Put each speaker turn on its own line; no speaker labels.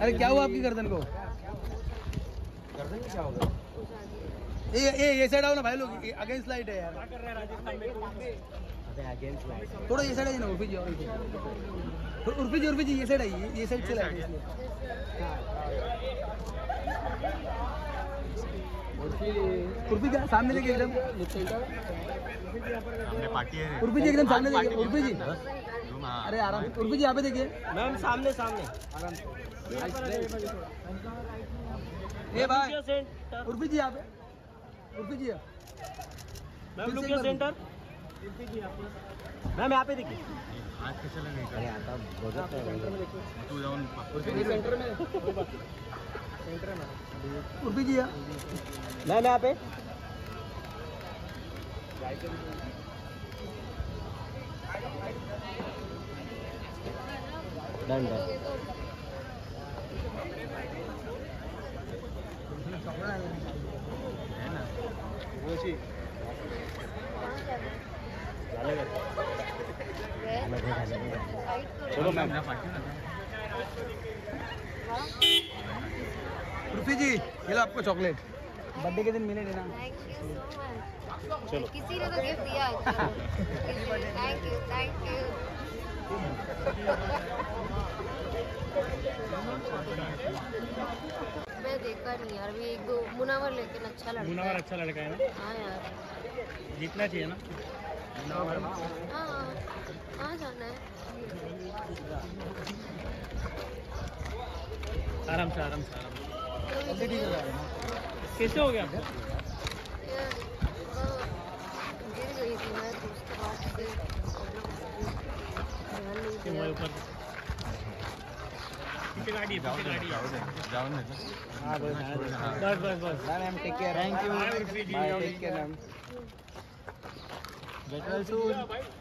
अरे क्या हुआ आपकी गर्दन को?
गर्दन में क्या होगा?
ये ये ये साइड आओ ना भाई लोग अगेंस्ट लाइट है यार। थोड़ा ये साइड ना उर्फी जी। उर्फी जी। उर्फी जी ये साइड आई ये- साइड से लाइट उर्फी जी सामने देखिए एकदम।
है
उर्फी जी एकदम सामने देखिए उर्फी जी।
हाँ।
अरे आराम से उर्फी जी यहाँ पे देखिए।
मैम सामने सामने।
ये भाई उर्फी जी यहाँ पे। उर्फी जी
मैम
से
सेंटर। मैम यहाँ पे देखिए।
हाथ कशाला नाही
अरे आता बघत
तू जाऊन
सेंटर में। उर्फी जी
मैम यहाँ पे। डन?
चलो मॅम पार्टी
जी ये लो आपको चॉकलेट। बर्थडे के दिन मिले ना।
थैंक यू सो मच
चलो
किसी ने तो गिफ्ट दिया थैंक यू थैंक यू मैं देखा नहीं यार मैं एक दो मुनावर लेकिन अच्छा लड़का
मुनावर
है
अच्छा लड़का है ना?
हाँ यार।
जीतना चाहिए ना?
हाँ कहाँ जाना है?
आराम से आराम से आराम से। कैसे हो गया?
वो गिर गई थी मैं तो उसके बाद से ध्यान नहीं दिया।
वय गाड़ी है गाड़ी
जाऊन
हाँ बस बस बस
ma'am take
ji.
Bye take care ma'am
Get सून.